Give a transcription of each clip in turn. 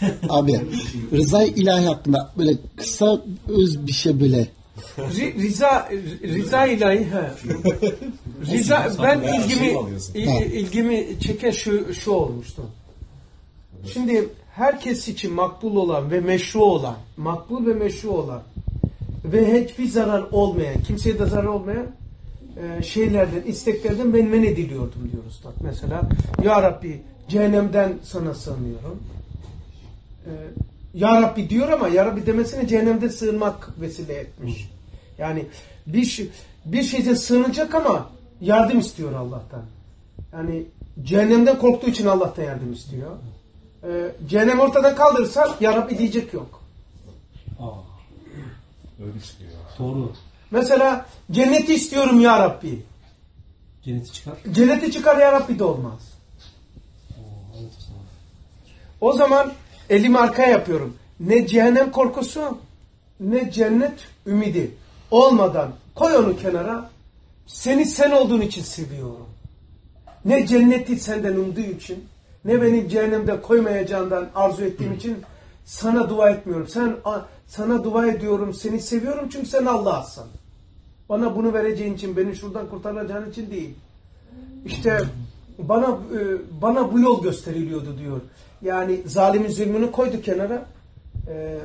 Abi rıza ilahi hakkında böyle kısa öz bir şey böyle. Ri- Riza Riza ilahi ha. Riza ben ilgimi il- ilgimi çeken şu şu olmuştu. Şimdi herkes için makbul olan ve meşru olan, makbul ve meşru olan ve hiçbir zarar olmayan, kimseye de zarar olmayan e, şeylerden, isteklerden ben men ediliyordum diyor Üstad. Mesela Ya Rabbi cehennemden sana sığınıyorum. E, ya Rabbi diyor ama Ya Rabbi demesine cehennemde sığınmak vesile etmiş. Yani bir, şey- bir şeyden sığınacak ama yardım istiyor Allah'tan. Yani cehennemden korktuğu için Allah'tan yardım istiyor. Ee, cehennem ortadan kaldırırsak Ya Rabbi diyecek yok. Aa, Öyle çıkıyor. doğru. Mesela cenneti istiyorum Ya Rabbi. Cenneti çıkar. Cenneti çıkar Ya Rabbi de olmaz. Oo, evet o zaman. Elimi arkaya yapıyorum. Ne cehennem korkusu ne cennet ümidi olmadan koy onu kenara. Seni sen olduğun için seviyorum. Ne cenneti senden umduğu için ne benim cehennemde koymayacağından arzu ettiğim için sana dua etmiyorum. Sen sana dua ediyorum. Seni seviyorum çünkü sen Allah'sın. Bana bunu vereceğin için, beni şuradan kurtaracağın için değil. İşte bana e, bana bu yol gösteriliyordu diyor. Yani zalimin zulmünü koydu kenara. E,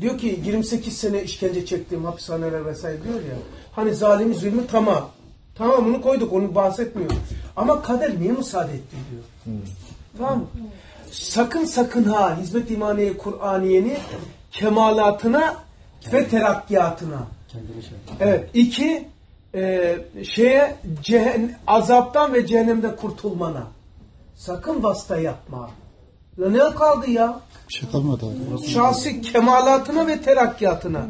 diyor ki 28 sene işkence çektiğim hapishaneler vesaire diyor ya. Hani zalimin zulmü tamam. Tamamını koyduk onu bahsetmiyor. Ama kader niye müsaade etti diyor. Tamam mı? Sakın sakın ha hizmet imaniye Kur'aniye'ni kemalatına ve terakkiyatına şey. Evet. iki e, şeye cehen, azaptan ve cehennemden kurtulmana. Sakın vasıta yapma. Ya ne kaldı ya? Bir şey kalmadı. Şahsi kemalatına ve terakkiyatına.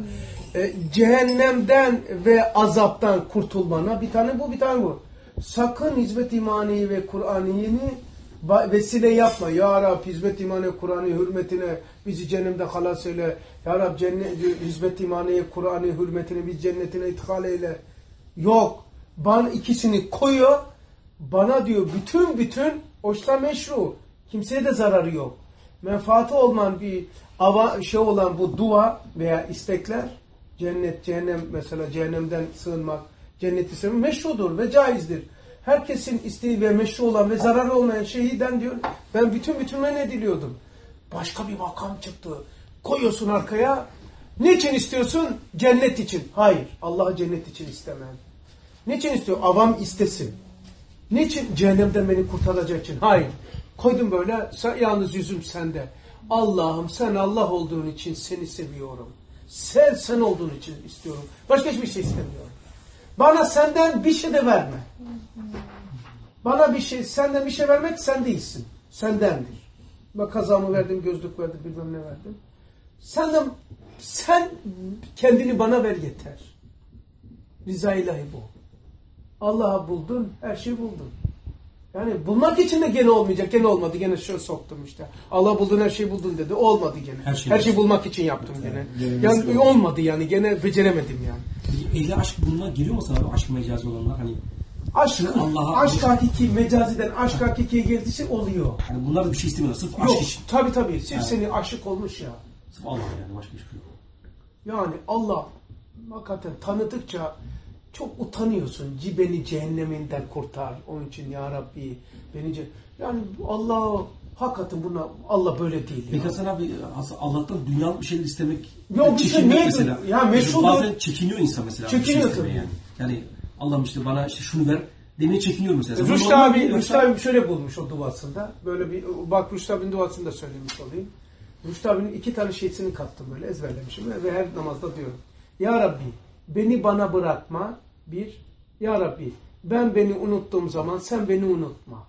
E, cehennemden ve azaptan kurtulmana. Bir tane bu, bir tane bu. Sakın hizmet imani ve Kur'aniyeni va- vesile yapma. Ya Rab hizmet imani Kur'an'ı hürmetine bizi cehennemde halas eyle. Ya Rab cennet, hizmet imani Kur'an'ı hürmetine bizi cennetine ithal eyle. Yok. Bana ikisini koyuyor. Bana diyor bütün bütün hoşla meşru. Kimseye de zararı yok. Menfaati olmayan bir ava, şey olan bu dua veya istekler cennet, cehennem mesela cehennemden sığınmak, cenneti sevmek meşrudur ve caizdir. Herkesin isteği ve meşru olan ve zararı olmayan şeyden diyor ben bütün bütün men ediliyordum. Başka bir makam çıktı. Koyuyorsun arkaya. Niçin istiyorsun? Cennet için. Hayır. Allah'ı cennet için istemem. Niçin istiyor? Avam istesin. Niçin? Cehennemden beni kurtaracak için. Hayır. Koydum böyle yalnız yüzüm sende. Allah'ım sen Allah olduğun için seni seviyorum. Sen sen olduğun için istiyorum. Başka hiçbir şey istemiyorum. Bana senden bir şey de verme. Bana bir şey, senden bir şey vermek sen değilsin. Sendendir. Bak kazamı verdim, gözlük verdim, bilmem ne verdim. Senden, sen kendini bana ver yeter. Riza ilahi bu. Allah'ı buldun, her şeyi buldun. Yani bulmak için de gene olmayacak. Gene olmadı. Gene şöyle soktum işte. Allah buldun her şeyi buldun dedi. Olmadı gene. Her şeyi her şeyi bulmak için yaptım gene. gene Yani nasıl olmadı yani. Gene beceremedim yani. Peki ehli aşk bunlar geliyor mu sana? Aşk mecazi olanlar hani Aşk, Allah'a- aşk hakiki, mecaziden aşk hakikiye geldiyse oluyor. hani bunlar da bir şey istemiyorlar. Sırf Yok, aşk için. tabi tabi. Sırf seni aşık olmuş ya. Sırf Allah yani başka hiçbir şey yok. Yani Allah hakikaten tanıdıkça çok utanıyorsun. Beni cehenneminden kurtar. Onun için ya Rabbi beni ce- yani Allah hakikaten buna Allah böyle değil. Peki Ya. Hasan abi Allah'tan dünyalık bir şey istemek Yok, bir şey ne- mesela. ya meşhur Bazen çekiniyor insan mesela. Çekiniyor şey yani. Yani Allah'ım işte bana işte şunu ver demeye çekiniyor mesela. Rüştü abi, Rüştü abi şöyle bulmuş o duasında. Böyle bir bak Rüştü abinin duasını da söylemiş olayım. Rüştü abinin iki tane şeysini kattım böyle ezberlemişim ve her namazda diyorum. Ya Rabbi beni bana bırakma. Bir. Ya Rabbi ben beni unuttuğum zaman sen beni unutma.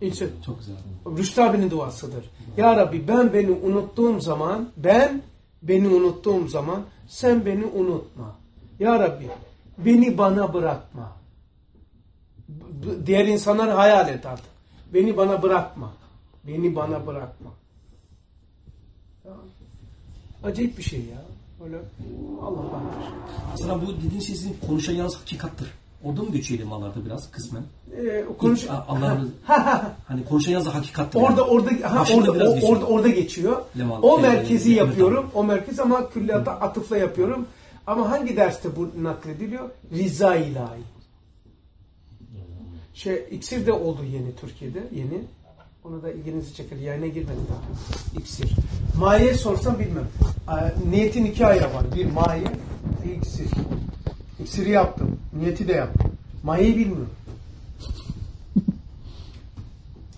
İlk şey- Çok güzel. Rüştü abinin duasıdır. Ya Rabbi ben beni unuttuğum zaman ben beni unuttuğum zaman sen beni unutma. Ya Rabbi beni bana bırakma. Diğer insanlar hayal et artık. Beni bana bırakma. Beni bana bırakma. Ya, acayip bir şey ya. Öyle Allah vardır. Aslında bu dediğin şey sizin konuşan yalnız hakikattır. Orada mı geçiyor lemalarda biraz kısmen? Ee, konuş Allah'ın hani konuşan yazı hakikattır. Orada yani. orada ha, orada biraz o- geçiyor. orada orada geçiyor. Leman- o şey, merkezi Mehmet yapıyorum. O merkez ama külliyata atıfla yapıyorum. Ama hangi derste bu naklediliyor? Riza ilahi. Şey iksir de oldu yeni Türkiye'de yeni. Onu da ilginizi çeker. Yayına girmedi daha. İksir. Maye sorsam bilmem. Ee, Niyetin iki ayağı var. Bir maye, bir iksir. İksiri yaptım. Niyeti de yaptım. Mayeyi bilmiyorum.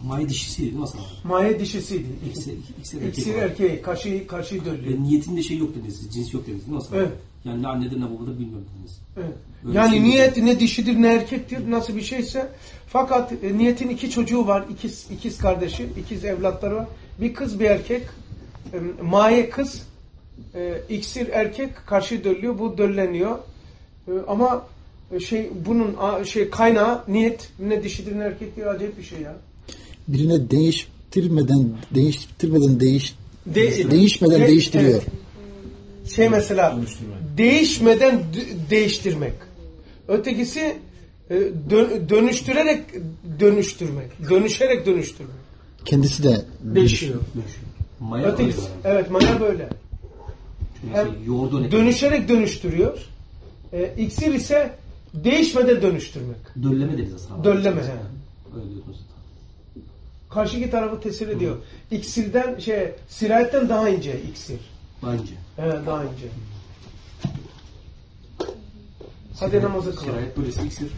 Maye dişisiydi Hasan abi? Maye dişisiydi. İksir, iksir erkek İksir var. erkeği. Kaşı, kaşı dölüyor. Ve niyetinde şey yok dediniz, cins yok dediniz abi? Evet. Yani ne annedir ne babadır bilmiyorum dediniz. Evet. Böyle yani şey niyet ne dişidir ne erkektir nasıl bir şeyse fakat e, niyetin iki çocuğu var ikiz ikiz kardeşi ikiz evlatları var bir kız bir erkek e, maye kız e, iksir erkek karşı döllüyor bu dölleniyor E, ama e, şey bunun a, şey kaynağı niyet ne dişidir ne erkektir acayip bir şey ya. Birine değiştirmeden değiştirmeden değiş De- değişmeden de- değiştiriyor. evet. Şey mesela değişmeden değiştirmek. Ötekisi e, dö- dönüştürerek dönüştürmek. Dönüşerek dönüştürmek. Kendisi de Değişiyor. Maya Ötekisi, evet maya böyle. Hem şey, yoğurdu ne? Dönüşerek dönüştürüyor. E, iksir ise değişmeden dönüştürmek. Dölleme deriz abi. Dölleme, he. Öyle diyorsunuz. Karşıki tarafı tesir ediyor. İksirden şey sirayetten daha ince iksir. Bence. Evet daha ince. Hadi namazı kılalım. Sirayet böylesi iksir.